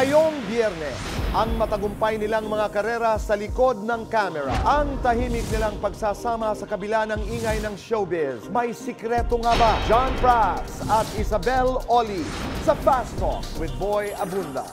Ngayong biyernes, ang matagumpay nilang mga karera sa likod ng kamera. Ang tahimik nilang pagsasama sa kabila ng ingay ng showbiz. May sikreto nga ba? John Prats at Isabel Oli sa Fast Talk with Boy Abunda.